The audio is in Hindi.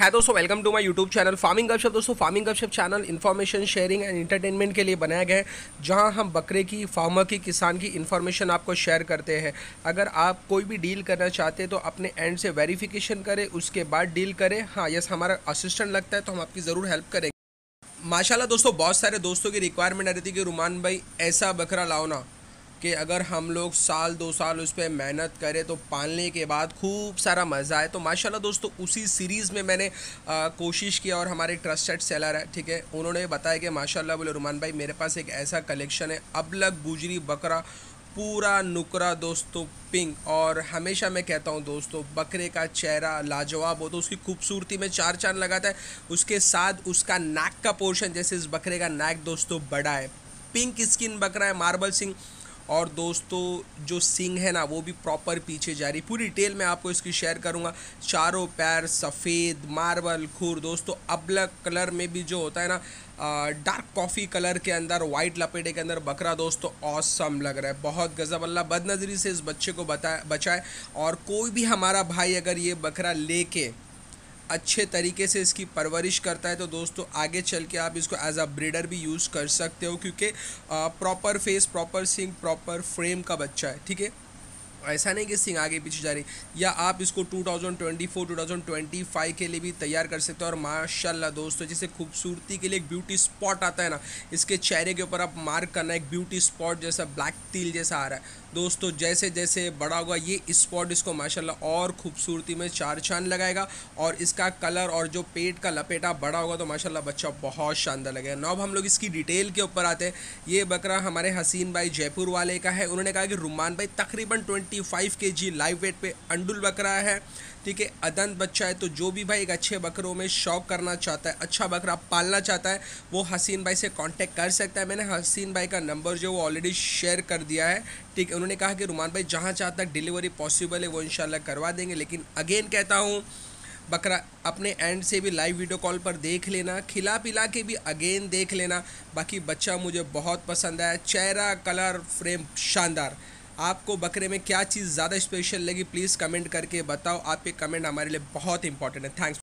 है दोस्तों welcome to my YouTube channel Farming Gapshap दोस्तों Farming Gapshap channel information sharing and entertainment के लिए बनाया गया है, जहाँ हम बकरे की फार्मर की, किसान की इन्फॉर्मेशन आपको शेयर करते हैं। अगर आप कोई भी डील करना चाहते हैं तो अपने एंड से वेरिफिकेशन करें, उसके बाद डील करें। हाँ यस हमारा असिस्टेंट लगता है तो हम आपकी ज़रूर हेल्प करेंगे। माशाला दोस्तों, बहुत सारे दोस्तों की रिक्वायरमेंट आ रही थी कि, रुमान भाई, ऐसा बकरा लाओ ना। कि अगर हम लोग साल दो साल उस पर मेहनत करें तो पालने के बाद खूब सारा मज़ा आए। तो माशाल्लाह दोस्तों उसी सीरीज़ में मैंने आ, कोशिश किया और हमारे ट्रस्टेड सेलर है ठीक है? उन्होंने बताया कि माशाल्लाह बोले रुमान भाई मेरे पास एक ऐसा कलेक्शन है अबलग गुजरी बकरा पूरा नुकरा दोस्तों पिंक और हमेशा मैं कहता हूँ दोस्तों बकरे का चेहरा लाजवाब हो तो उसकी खूबसूरती में चार चाँद लगाता है। उसके साथ उसका नाक का पोर्शन जैसे इस बकरे का नाक दोस्तों बड़ा है। पिंक स्किन बकरा है मार्बल सिंह और दोस्तों, जो सिंग है ना, वो भी प्रॉपर पीछे जा रही पूरी डिटेल मैं आपको इसकी शेयर करूँगा। चारों पैर सफ़ेद मार्बल खूर। दोस्तों अबलग कलर में भी जो होता है ना डार्क कॉफ़ी कलर के अंदर वाइट लपेटे के अंदर बकरा, दोस्तों औसम लग रहा है। बहुत गज़ब। अल्लाह बदनज़री से इस बच्चे को बता, बचाए। और कोई भी हमारा भाई अगर ये बकरा लेके अच्छे तरीके से इसकी परवरिश करता है तो दोस्तों आगे चल के आप इसको एज अ ब्रीडर भी यूज़ कर सकते हो, क्योंकि proper face proper sing proper frame का बच्चा है, ठीक है? ऐसा नहीं कि सिंह आगे पीछे जा रही या आप इसको 2024 2025 के लिए भी तैयार कर सकते हो, और माशाल्लाह दोस्तों जैसे खूबसूरती के लिए एक ब्यूटी स्पॉट आता है ना, इसके चेहरे के ऊपर आप मार्क करना, एक ब्यूटी स्पॉट जैसा ब्लैक तिल जैसा आ रहा है। दोस्तों, जैसे जैसे बड़ा होगा, ये स्पॉट इसको माशाल्लाह और खूबसूरती में चार चाँद लगाएगा और इसका कलर और जो पेट का लपेटा बड़ा होगा तो माशाल्लाह बच्चा बहुत शानदार लगेगा। नौ हम लोग इसकी डिटेल के ऊपर आते हैं। ये बकरा हमारे हसीन भाई जयपुर वाले का है। उन्होंने कहा कि रुमान भाई, तकरीबन ट्वेंटी फाइव के जी लाइव वेट पर अंडुल बकरा है। ठीक है, अदंत बच्चा है तो जो भी भाई एक अच्छे बकरों में शौक करना चाहता है अच्छा बकरा पालना चाहता है, वो हसीन भाई से कांटेक्ट कर सकता है। मैंने हसीन भाई का नंबर जो वो ऑलरेडी शेयर कर दिया है। ठीक है, उन्होंने कहा कि रुमान भाई, जहाँ जहाँ तक डिलीवरी पॉसिबल है, वो इंशाल्लाह करवा देंगे। लेकिन अगेन कहता हूँ, बकरा अपने एंड से भी लाइव वीडियो कॉल पर देख लेना खिला पिला के भी अगेन देख लेना। बाकी बच्चा मुझे बहुत पसंद आया, चेहरा कलर फ्रेम शानदार। आपको बकरे में क्या चीज़ ज़्यादा स्पेशल लगी? प्लीज़ कमेंट करके बताओ। आपके कमेंट हमारे लिए बहुत इंपॉर्टेंट है। थैंक्स